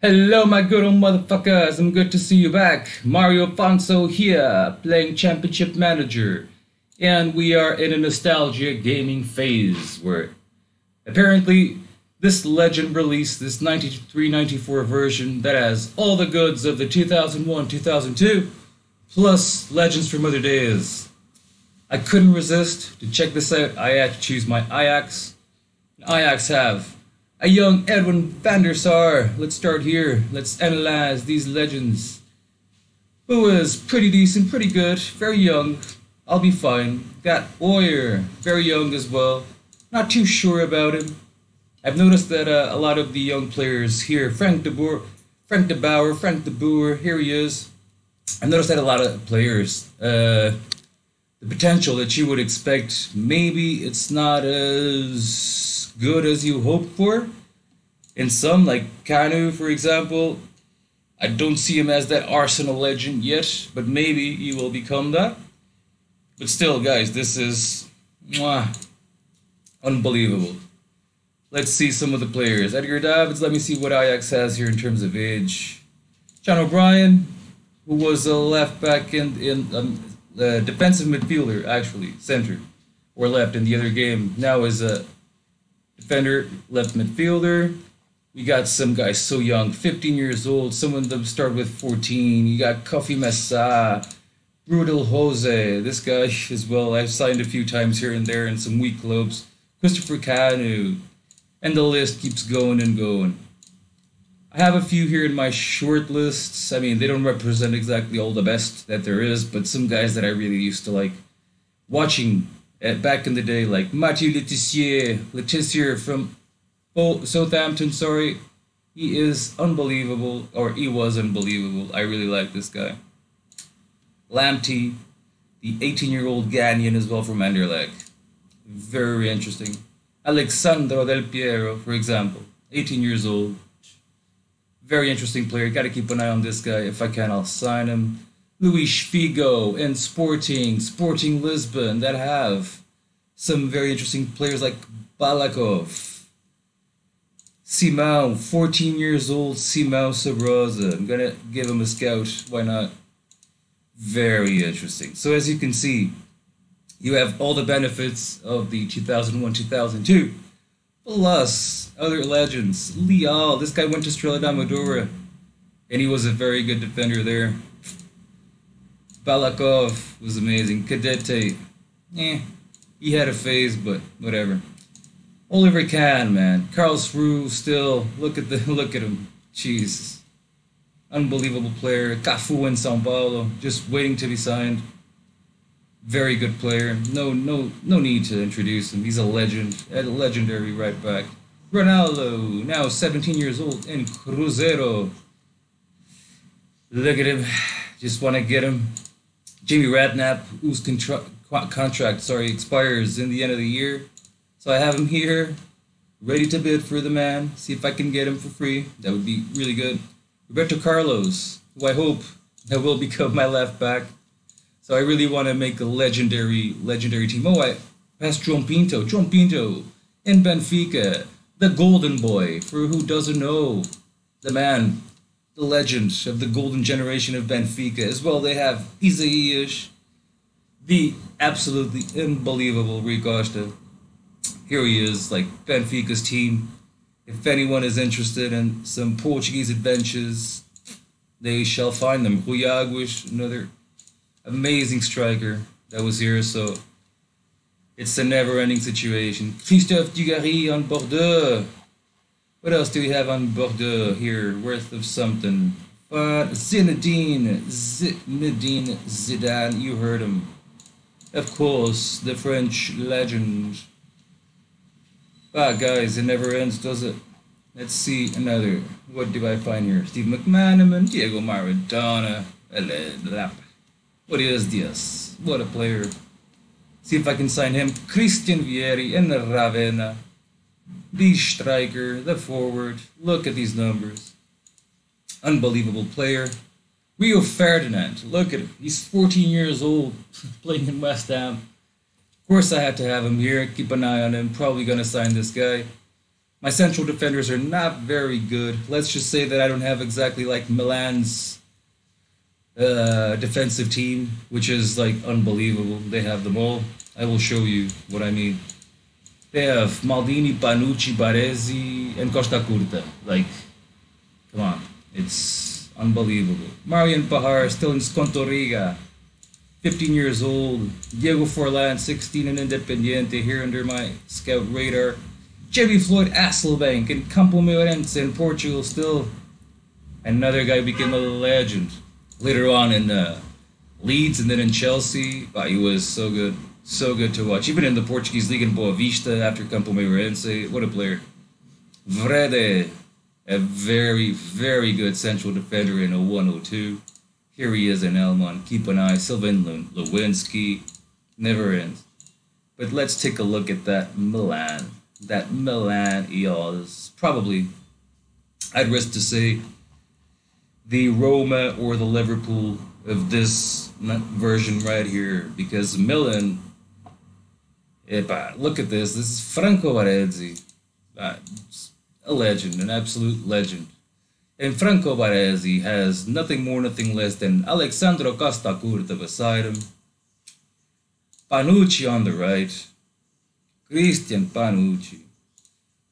Hello, my good old motherfuckers. I'm good to see you back. Mario Afonso here, playing Championship Manager. And we are in a nostalgia gaming phase where apparently this legend released this 93 94 version that has all the goods of the 2001 2002 plus legends from other days. I couldn't resist to check this out. I had to choose my Ajax. Ajax have a young Edwin van der Sar. Let's start here. Let's analyze these legends. Who is pretty decent, pretty good, very young. I'll be fine. Got Oyer, very young as well. Not too sure about him. I've noticed that uh, a lot of the young players here, Frank de Boer, Frank de Bauer, Frank de Boer, here he is. I've noticed that a lot of players, uh, the potential that you would expect, maybe it's not as good as you hoped for. In some, like Kanu, for example, I don't see him as that Arsenal legend yet, but maybe he will become that. But still, guys, this is mwah, unbelievable. Let's see some of the players. Edgar Davids, let me see what Ajax has here in terms of age. John O'Brien, who was a left back in, in um, the defensive midfielder, actually, center, or left in the other game, now is a defender, left midfielder. We got some guys so young, 15 years old. Some of them start with 14. You got Kofi Massa, Brutal Jose. This guy as well, I've signed a few times here and there in some weak clubs. Christopher Kanu. And the list keeps going and going. I have a few here in my short lists. I mean, they don't represent exactly all the best that there is, but some guys that I really used to like watching at back in the day, like Mathieu Le Tissier, Letizier from oh, Southampton, sorry. He is unbelievable, or he was unbelievable. I really like this guy. Lamptey, the 18 year old Ghanaian as well from Anderlecht. Very interesting. Alexandro Del Piero, for example, 18 years old. Very interesting player. Got to keep an eye on this guy. If I can, I'll sign him. Luis Figo and Sporting, Sporting Lisbon, that have some very interesting players like Balakov. Simão, 14 years old, Simão Sabrosa. I'm going to give him a scout. Why not? Very interesting. So, as you can see, you have all the benefits of the 2001 2002 plus other legends. Leal, this guy went to Estrela da and he was a very good defender there. Balakov was amazing. Cadete, eh, he had a phase, but whatever. Oliver Kahn, man. Karlsruhe still. Look at the look at him. Jesus. Unbelievable player. Cafu in Sao Paulo, just waiting to be signed very good player. No, no, no need to introduce him. He's a legend, a legendary right back. Ronaldo, now 17 years old in Cruzeiro. Look at him. Just want to get him. Jamie Redknapp, whose contra- contract sorry expires in the end of the year. So I have him here, ready to bid for the man. See if I can get him for free. That would be really good. Roberto Carlos, who I hope that will become my left back. So I really want to make a legendary, legendary team. Oh, I passed João Pinto. João Pinto in Benfica, the golden boy. For who doesn't know, the man, the legend of the golden generation of Benfica. As well, they have Isaías, the absolutely unbelievable Rui Costa. Here he is, like Benfica's team. If anyone is interested in some Portuguese adventures, they shall find them. Rui another amazing striker that was here. So it's a never-ending situation. Christophe Dugarry on Bordeaux. What else do we have on Bordeaux here? Worth of something. Uh, Zinedine, Zinedine Zidane. You heard him. Of course, the French legend. Ah, guys, it never ends, does it? Let's see another. What do I find here? Steve McManaman, Diego Maradona. What is this? What a player. See if I can sign him. Christian Vieri in the Ravenna. The striker, the forward. Look at these numbers. Unbelievable player. Rio Ferdinand. Look at him. He's 14 years old, playing in West Ham. Of course, I had to have him here. Keep an eye on him. Probably going to sign this guy. My central defenders are not very good. Let's just say that I don't have exactly like Milan's uh, defensive team, which is like unbelievable. They have them all. I will show you what I mean. They have Maldini, Panucci, Baresi, and Costacurta. Like, come on. It's unbelievable. Marian Pahar still in Skonto Riga. 15 years old. Diego Forlan, 16 in Independiente, here under my scout radar. Jimmy Floyd Hasselbaink in Campomaiorense in Portugal still. Another guy became a legend. Later on in uh, Leeds and then in Chelsea, but he was so good. So good to watch. Even in the Portuguese league in Boavista after Campomaiorense. What a player. Vrede, a very, very good central defender in a 102. Here he is in Elmon. Keep an eye. Sylvain Lewinsky. Never ends. But let's take a look at that Milan. That Milan EOS. Probably, I'd risk to say, the Roma or the Liverpool of this version right here. Because Milan, epa, look at this. This is Franco Baresi. Uh, a legend, an absolute legend. And Franco Baresi has nothing more, nothing less than Alexandro Costacurta beside him, Panucci on the right, Christian Panucci,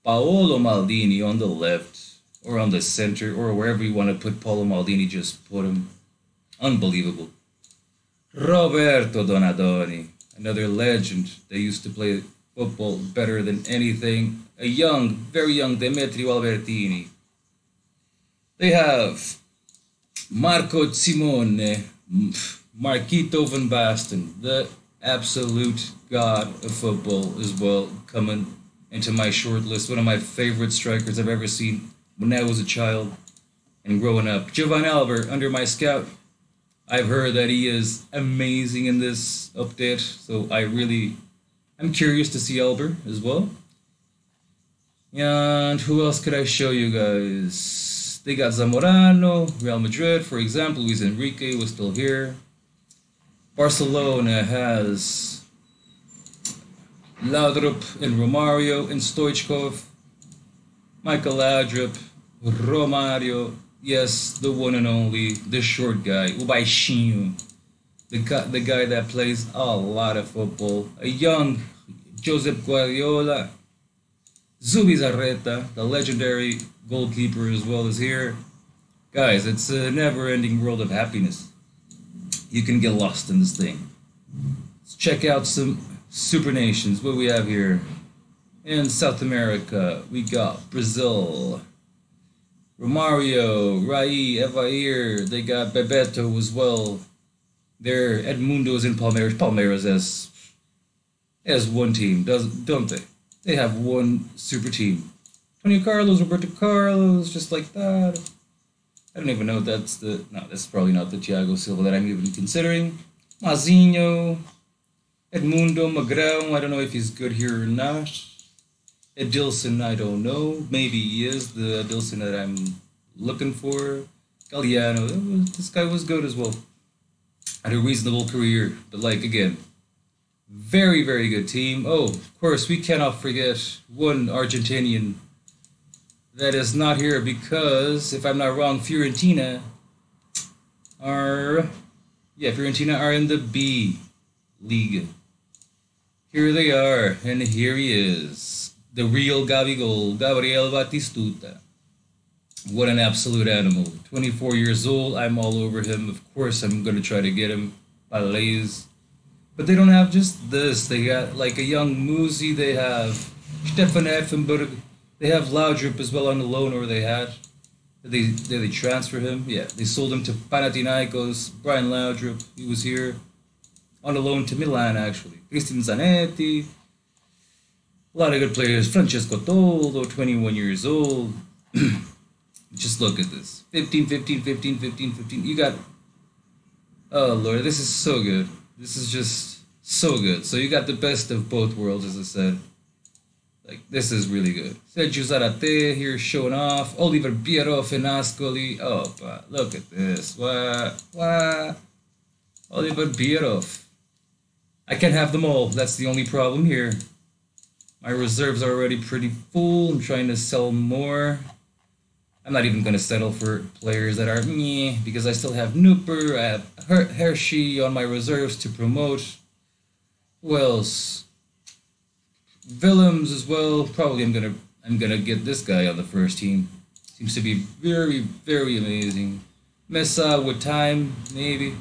Paolo Maldini on the left, or on the center, or wherever you want to put Paolo Maldini, just put him. Unbelievable. Roberto Donadoni, another legend They used to play football better than anything. A young, very young Demetrio Albertini they have Marco Simone, Marquito van Basten, the absolute god of football as well, coming into my short list. One of my favorite strikers I've ever seen when I was a child and growing up. Giovane Elber, under my scout. I've heard that he is amazing in this update, so I really, I'm curious to see Elber as well. And who else could I show you guys? They got Zamorano, Real Madrid, for example. Luis Enrique was still here. Barcelona has Laudrup and Romario and Stoichkov. Michael Laudrup, Romario, yes, the one and only, the short guy, o baixinho, the, the guy that plays a lot of football. A young Josep Guardiola, Zubizarreta, the legendary goalkeeper as well as here. Guys, it's a never ending world of happiness. You can get lost in this thing. Let's check out some super nations. What we have here? In South America, we got Brazil. Romario, Rai, Evair, they got Bebeto as well. There, Edmundo's in Palmeiras. Palmeiras as as one team, does don't they? They have one super team. Tony Carlos, Roberto Carlos, just like that. I don't even know if that's the. No, that's probably not the Thiago Silva that I'm even considering. Mazinho, Edmundo Magrão, I don't know if he's good here or not. Edilson, I don't know. Maybe he is the Edilson that I'm looking for. Galliano, eh, this guy was good as well. Had a reasonable career, but like again, very, very good team. Oh, of course, we cannot forget one Argentinian that is not here because, if I'm not wrong, Fiorentina are, yeah, Fiorentina are in the B League. Here they are, and here he is, the real Gabigol, Gabriel Batistuta. What an absolute animal. 24 years old, I'm all over him. Of course, I'm going to try to get him. Palais. But they don't have just this. They got like a young Muzi, they have Stefan Effenberg, they have Laudrup as well on the loan, or they had. Did they, did they transfer him? Yeah, they sold him to Panathinaikos. Brian Laudrup, he was here on the loan to Milan, actually. Christian Zanetti. A lot of good players. Francesco Toldo, 21 years old. Just look at this 15, 15, 15, 15, 15. You got. Oh, Lord, this is so good. This is just so good. So you got the best of both worlds, as I said. Like this is really good. Sergio Zarate here showing off. Oliver Bierhoff and Ascoli. Oh, but look at this. What? What? Oliver Bierhoff. I can not have them all. That's the only problem here. My reserves are already pretty full. I'm trying to sell more. I'm not even going to settle for players that are me because I still have Nooper, I have Her- Hershey on my reserves to promote. Who else? Willems as well. Probably I'm gonna I'm gonna get this guy on the first team. Seems to be very very amazing. Mesa with time maybe.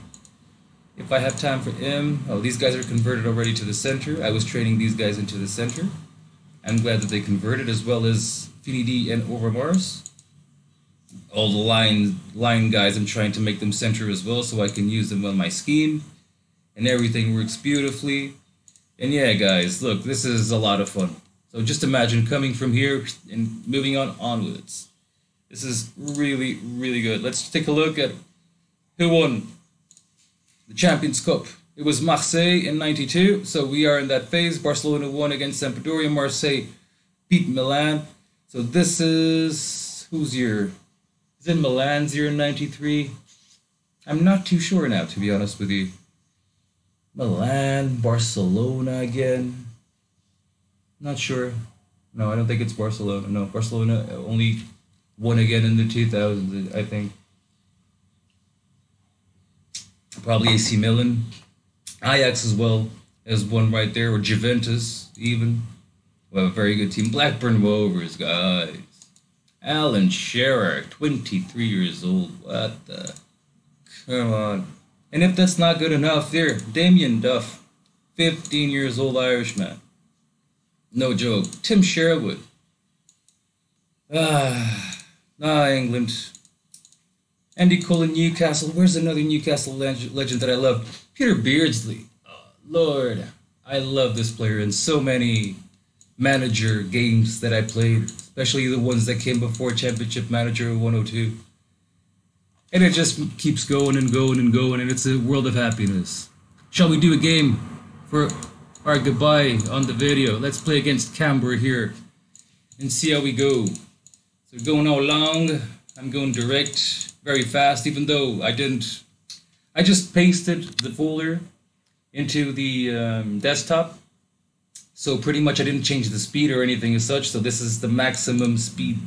If I have time for him. Oh, these guys are converted already to the center. I was training these guys into the center. I'm glad that they converted as well as Finidi and Overmars. All the line line guys, I'm trying to make them center as well so I can use them on my scheme. And everything works beautifully. And yeah, guys, look, this is a lot of fun. So just imagine coming from here and moving on onwards. This is really, really good. Let's take a look at who won the Champions Cup. It was Marseille in 92, so we are in that phase. Barcelona won against Sampdoria. Marseille beat Milan. So this is whose year? Is it Milan's year in 93? I'm not too sure now, to be honest with you. Milan, Barcelona again. Not sure. No, I don't think it's Barcelona. No, Barcelona only won again in the 2000s, I think. Probably AC Milan. Ajax as well as one right there, or Juventus even. We have a very good team. Blackburn Rovers, guys. Alan Shearer, 23 years old. What the? Come on. And if that's not good enough, there, Damien Duff, 15 years old Irishman. No joke. Tim Sherwood. Ah, ah, England. Andy Cole in Newcastle. Where's another Newcastle leg- legend that I love? Peter Beardsley. Oh, Lord, I love this player in so many manager games that I played, especially the ones that came before Championship Manager 102. And it just keeps going and going and going, and it's a world of happiness. Shall we do a game for our goodbye on the video? Let's play against Canberra here and see how we go. So going all long, I'm going direct, very fast, even though I didn't. I just pasted the folder into the um, desktop. So pretty much I didn't change the speed or anything as such. So this is the maximum speed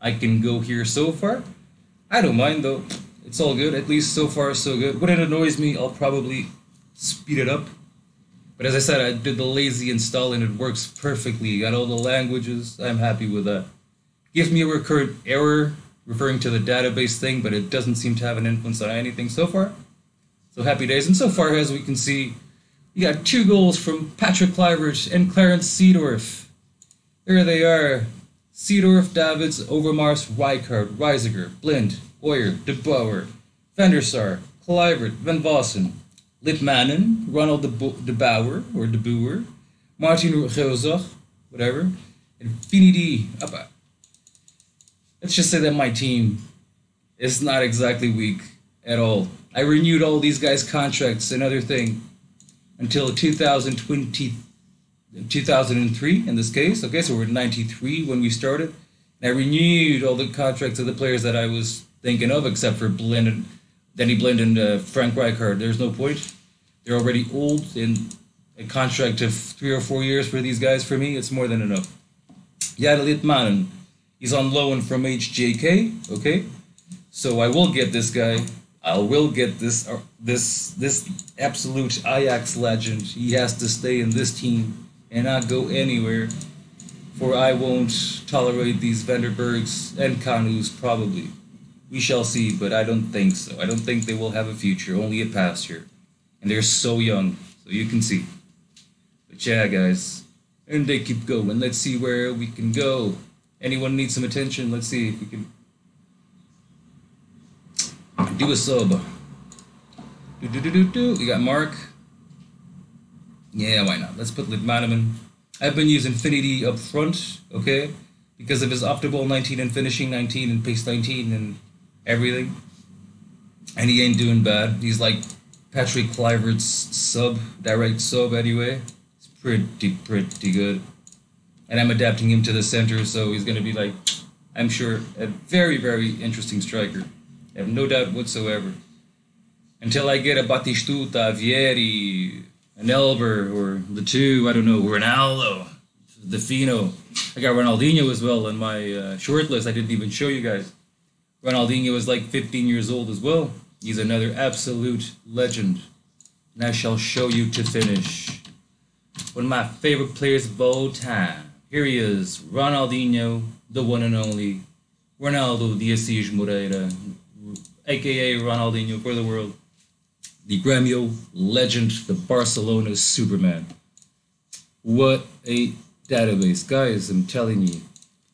I can go here so far. I don't mind though. It's all good. At least so far so good. When it annoys me, I'll probably speed it up. But as I said, I did the lazy install and it works perfectly. Got all the languages. I'm happy with that. Gives me a recurrent error referring to the database thing, but it doesn't seem to have an influence on anything so far. So happy days. And so far, as we can see, you got two goals from Patrick Kluivert and Clarence Seedorf. There they are. Seedorf, Davids, Overmars, Rijkaard, Reiziger, Blind, Oyer, De Bauer, Van der Van Vossen, Litmanen, Ronald De, Bo- De or De Boer, Martin Geuzach, whatever, and Finidi. Let's just say that my team is not exactly weak at all. I renewed all these guys' contracts, another thing, until 2020, 2003 in this case. Okay, so we're 93 when we started. And I renewed all the contracts of the players that I was thinking of, except for Blind and Danny Blind and uh, Frank Rijkaard. There's no point. They're already old, and a contract of three or four years for these guys, for me, it's more than enough. Jadel Litmanen, he's on loan from HJK, okay? So I will get this guy. I will get this uh, this this absolute Ajax legend. He has to stay in this team and not go anywhere. For I won't tolerate these Vanderbergs and Kanus probably. We shall see, but I don't think so. I don't think they will have a future, only a past here. And they're so young, so you can see. But yeah, guys. And they keep going. Let's see where we can go. Anyone need some attention? Let's see if we can do a sub. Do do do do do. We got Mark. Yeah, why not? Let's put Lidmanaman. I've been using Finidi up front, okay? Because of his optimal 19 and finishing 19 and pace 19 and everything. And he ain't doing bad. He's like Patrick Kluivert's sub, direct sub anyway. It's pretty, pretty good. And I'm adapting him to the center, so he's going to be like, I'm sure, a very, very interesting striker. I have no doubt whatsoever. Until I get a Batistuta, Vieri, an Elber, or the two, I don't know, Ronaldo. Defino. I got Ronaldinho as well on my uh, short list. I didn't even show you guys. Ronaldinho is like 15 years old as well. He's another absolute legend. And I shall show you to finish. One of my favorite players of all time. Here he is, Ronaldinho, the one and only Ronaldo de Assis Moreira, aka Ronaldinho for the world. The Gremio legend, the Barcelona Superman. What a database. Guys, I'm telling you,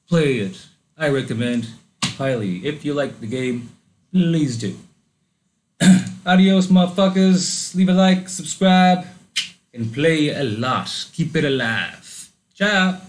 play it. I recommend highly. If you like the game, please do. Adios, motherfuckers. Leave a like, subscribe, and play a lot. Keep it alive. Ciao.